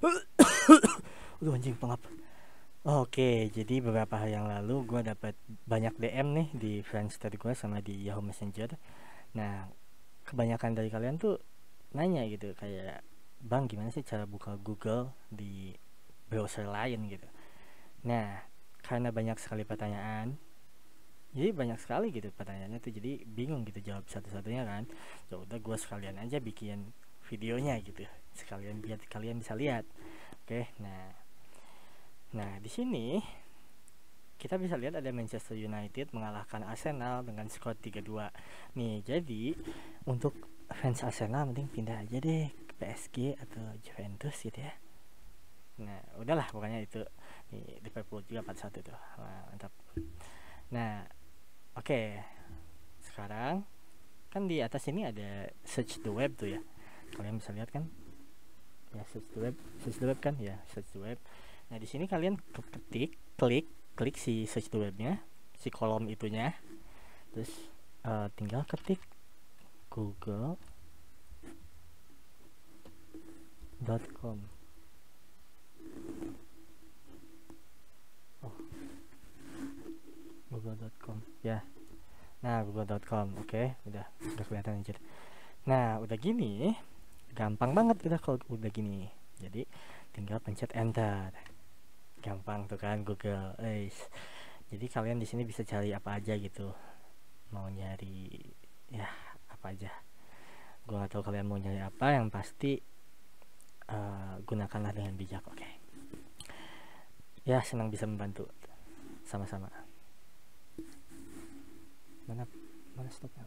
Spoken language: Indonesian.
Udah anjing pengap. Oke, jadi beberapa hari yang lalu gue dapat banyak DM nih di Friendster gue sama di Yahoo Messenger. Nah, kebanyakan dari kalian tuh nanya gitu kayak, bang gimana sih cara buka Google di browser lain gitu. Nah, karena banyak sekali pertanyaan, jadi banyak sekali gitu pertanyaannya tuh jadi bingung gitu jawab satu-satunya kan. Ya udah gue sekalian aja bikin videonya gitu, sekalian biar kalian bisa lihat. Oke, nah Nah, di sini kita bisa lihat ada Manchester United mengalahkan Arsenal dengan skor 3-2. Nih, jadi untuk fans Arsenal mending pindah aja deh ke PSG atau Juventus gitu ya. Nah, udahlah pokoknya itu nih Liverpool juga 4-1 tuh. Wah, mantap. Nah, oke. Okay. Sekarang kan di atas ini ada search the web tuh ya. Kalian bisa lihat kan? Ya, search the web, search the web kan? Ya, search the web Nah, di sini kalian ketik, klik, klik si search the webnya, si kolom itunya. Terus uh, tinggal ketik google.com. Oh. google.com. Ya. Nah, google.com. Oke, okay, udah udah kelihatan aja. Nah, udah gini, gampang banget udah kalau udah gini. Jadi, tinggal pencet enter. Gampang tuh kan Google. Eis jadi kalian di sini bisa cari apa aja gitu. Mau nyari ya apa aja. Gue gak tahu kalian mau nyari apa yang pasti uh, gunakanlah dengan bijak oke? Okay. ya senang bisa membantu. Sama-sama. Mana mana stopnya